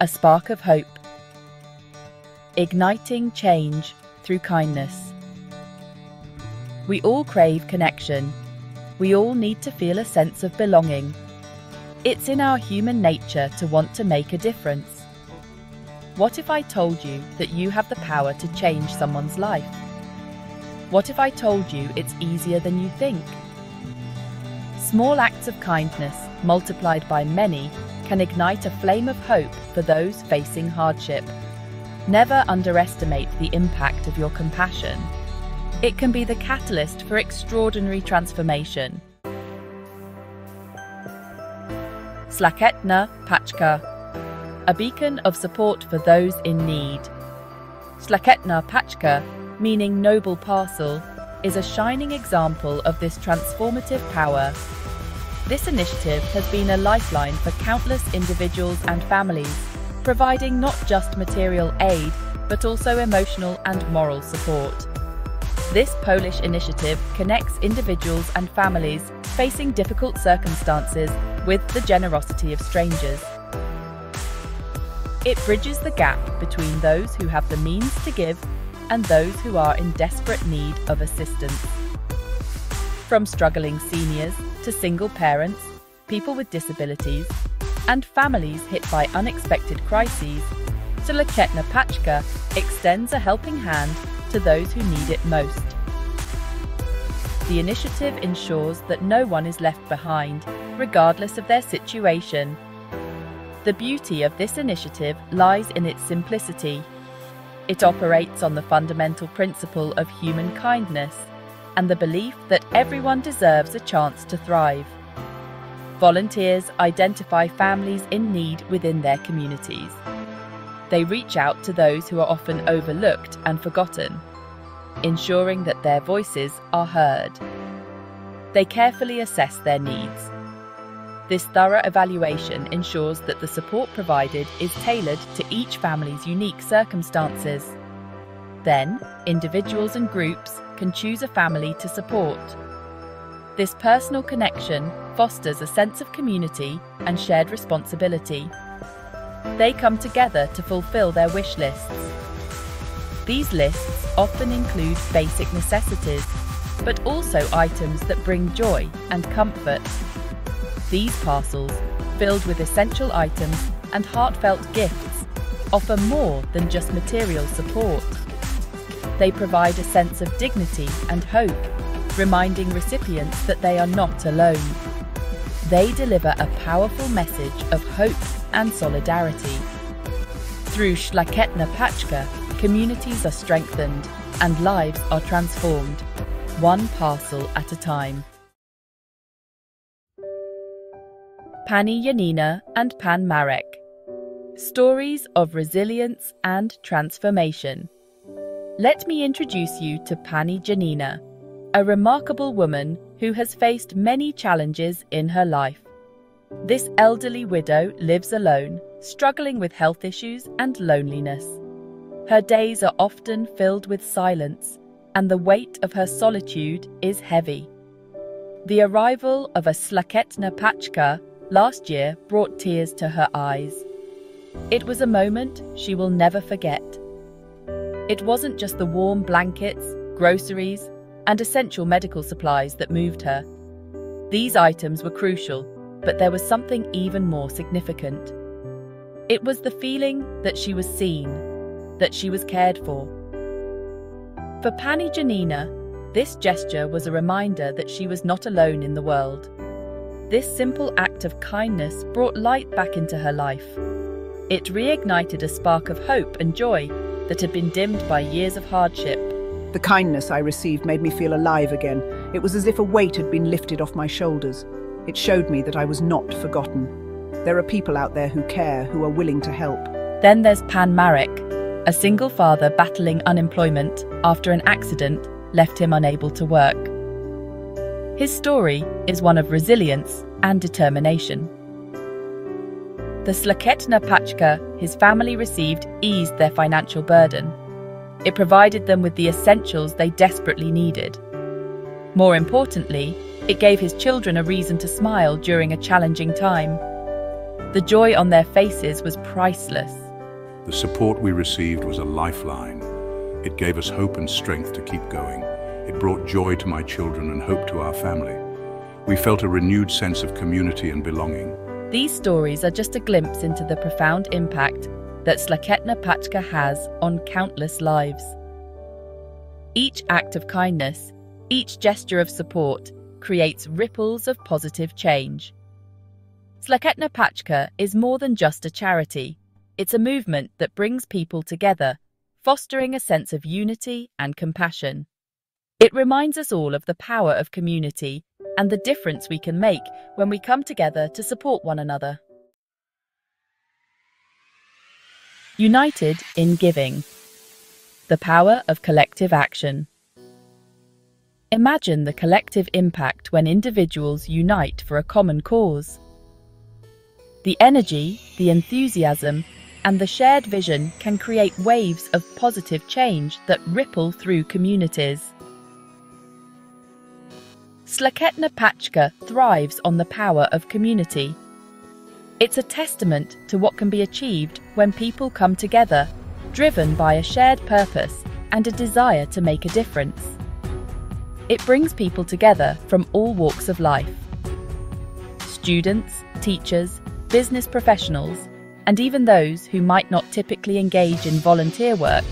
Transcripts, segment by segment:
a spark of hope. Igniting change through kindness. We all crave connection. We all need to feel a sense of belonging. It's in our human nature to want to make a difference. What if I told you that you have the power to change someone's life? What if I told you it's easier than you think? Small acts of kindness, multiplied by many, can ignite a flame of hope for those facing hardship. Never underestimate the impact of your compassion. It can be the catalyst for extraordinary transformation. Szlachetna Paczka, a beacon of support for those in need. Szlachetna Paczka, meaning noble parcel, is a shining example of this transformative power. This initiative has been a lifeline for countless individuals and families, providing not just material aid, but also emotional and moral support. This Polish initiative connects individuals and families facing difficult circumstances with the generosity of strangers. It bridges the gap between those who have the means to give and those who are in desperate need of assistance. From struggling seniors to single parents, people with disabilities, and families hit by unexpected crises, Szlachetna Paczka extends a helping hand to those who need it most. The initiative ensures that no one is left behind, regardless of their situation. The beauty of this initiative lies in its simplicity. It operates on the fundamental principle of human kindness and the belief that everyone deserves a chance to thrive. Volunteers identify families in need within their communities. They reach out to those who are often overlooked and forgotten ensuring that their voices are heard. They carefully assess their needs. This thorough evaluation ensures that the support provided is tailored to each family's unique circumstances. Then, individuals and groups can choose a family to support. This personal connection fosters a sense of community and shared responsibility. They come together to fulfill their wish lists. These lists often include basic necessities, but also items that bring joy and comfort. These parcels, filled with essential items and heartfelt gifts, offer more than just material support. They provide a sense of dignity and hope, reminding recipients that they are not alone. They deliver a powerful message of hope and solidarity. Through Szlachetna Paczka, communities are strengthened and lives are transformed, one parcel at a time. Pani Janina and Pan Marek Stories of Resilience and Transformation. Let me introduce you to Pani Janina, a remarkable woman who has faced many challenges in her life. This elderly widow lives alone, struggling with health issues and loneliness. Her days are often filled with silence, and the weight of her solitude is heavy. The arrival of a Szlachetna Paczka last year brought tears to her eyes. It was a moment she will never forget. It wasn't just the warm blankets, groceries, and essential medical supplies that moved her. These items were crucial, but there was something even more significant. It was the feeling that she was seen, that she was cared for. For Pani Janina, this gesture was a reminder that she was not alone in the world. This simple act of kindness brought light back into her life. It reignited a spark of hope and joy that had been dimmed by years of hardship. The kindness I received made me feel alive again. It was as if a weight had been lifted off my shoulders. It showed me that I was not forgotten. There are people out there who care, who are willing to help. Then there's Pan Marek, a single father battling unemployment after an accident left him unable to work. His story is one of resilience and determination. The Szlachetna Paczka his family received eased their financial burden. It provided them with the essentials they desperately needed. More importantly, it gave his children a reason to smile during a challenging time. The joy on their faces was priceless. The support we received was a lifeline. It gave us hope and strength to keep going. It brought joy to my children and hope to our family. We felt a renewed sense of community and belonging. These stories are just a glimpse into the profound impact that Szlachetna Paczka has on countless lives. Each act of kindness, each gesture of support, creates ripples of positive change. Szlachetna Paczka is more than just a charity. It's a movement that brings people together, fostering a sense of unity and compassion. It reminds us all of the power of community and the difference we can make when we come together to support one another. United in Giving The Power of Collective Action. Imagine the collective impact when individuals unite for a common cause. The energy, the enthusiasm, and the shared vision can create waves of positive change that ripple through communities. Szlachetna Paczka thrives on the power of community. It's a testament to what can be achieved when people come together, driven by a shared purpose and a desire to make a difference. It brings people together from all walks of life. Students, teachers, business professionals, and even those who might not typically engage in volunteer work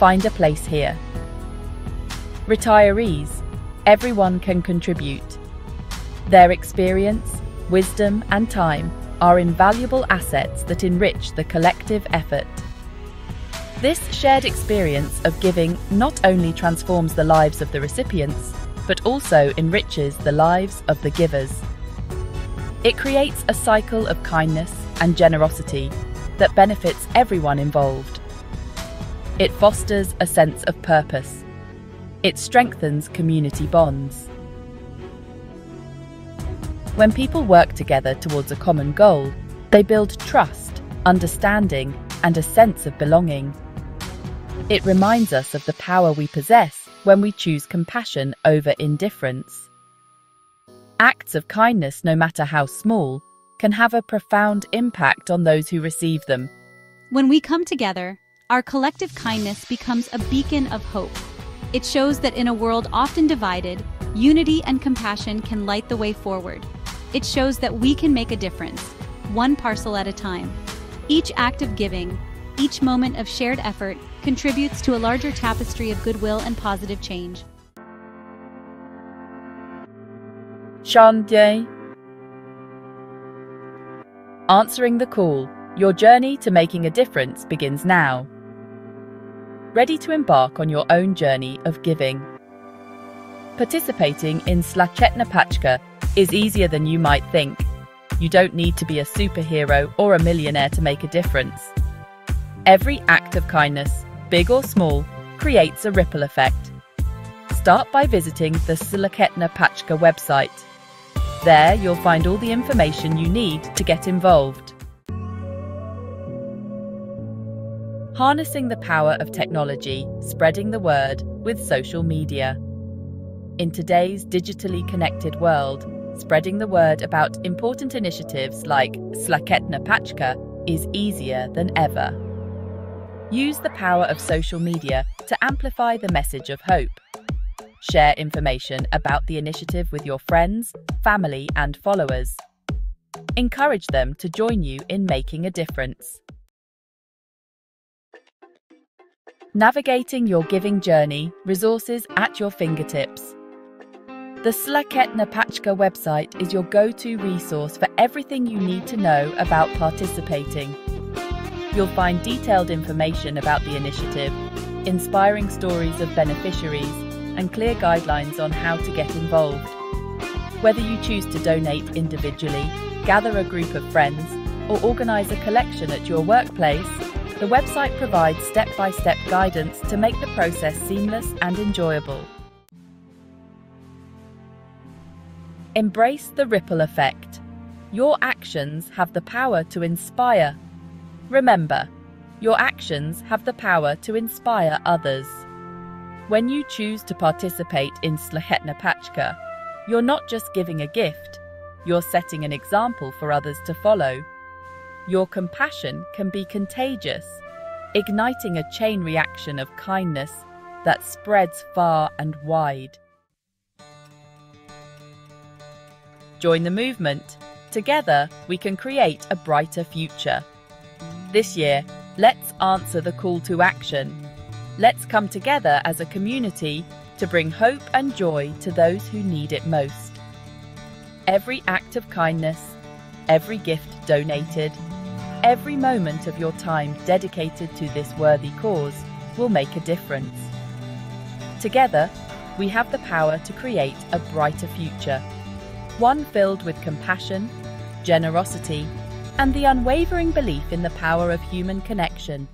find a place here. Retirees, everyone can contribute. Their experience, wisdom, and time are invaluable assets that enrich the collective effort. This shared experience of giving not only transforms the lives of the recipients, but also enriches the lives of the givers. It creates a cycle of kindness and generosity that benefits everyone involved. It fosters a sense of purpose it strengthens community bonds. When people work together towards a common goal, they build trust, understanding, and a sense of belonging. It reminds us of the power we possess when we choose compassion over indifference. Acts of kindness, no matter how small, can have a profound impact on those who receive them. When we come together, our collective kindness becomes a beacon of hope it shows that in a world often divided, unity and compassion can light the way forward. It shows that we can make a difference, one parcel at a time. Each act of giving, each moment of shared effort contributes to a larger tapestry of goodwill and positive change. Shantae. Answering the call, your journey to making a difference begins now ready to embark on your own journey of giving. Participating in Szlachetna Paczka is easier than you might think. You don't need to be a superhero or a millionaire to make a difference. Every act of kindness, big or small, creates a ripple effect. Start by visiting the Szlachetna Paczka website. There you'll find all the information you need to get involved. Harnessing the power of technology, spreading the word with social media. In today's digitally connected world, spreading the word about important initiatives like Szlachetna Paczka is easier than ever. Use the power of social media to amplify the message of hope. Share information about the initiative with your friends, family, and followers. Encourage them to join you in making a difference. Navigating your giving journey, resources at your fingertips. The Szlachetna Paczka website is your go to resource for everything you need to know about participating. You'll find detailed information about the initiative, inspiring stories of beneficiaries, and clear guidelines on how to get involved. Whether you choose to donate individually, gather a group of friends, or organise a collection at your workplace, the website provides step by step guidance to make the process seamless and enjoyable. Embrace the ripple effect. Your actions have the power to inspire. Remember, your actions have the power to inspire others. When you choose to participate in Szlachetna Paczka, you're not just giving a gift, you're setting an example for others to follow. Your compassion can be contagious, igniting a chain reaction of kindness that spreads far and wide. Join the movement. Together, we can create a brighter future. This year, let's answer the call to action. Let's come together as a community to bring hope and joy to those who need it most. Every act of kindness, every gift donated, every moment of your time dedicated to this worthy cause will make a difference. Together, we have the power to create a brighter future, one filled with compassion, generosity, and the unwavering belief in the power of human connection.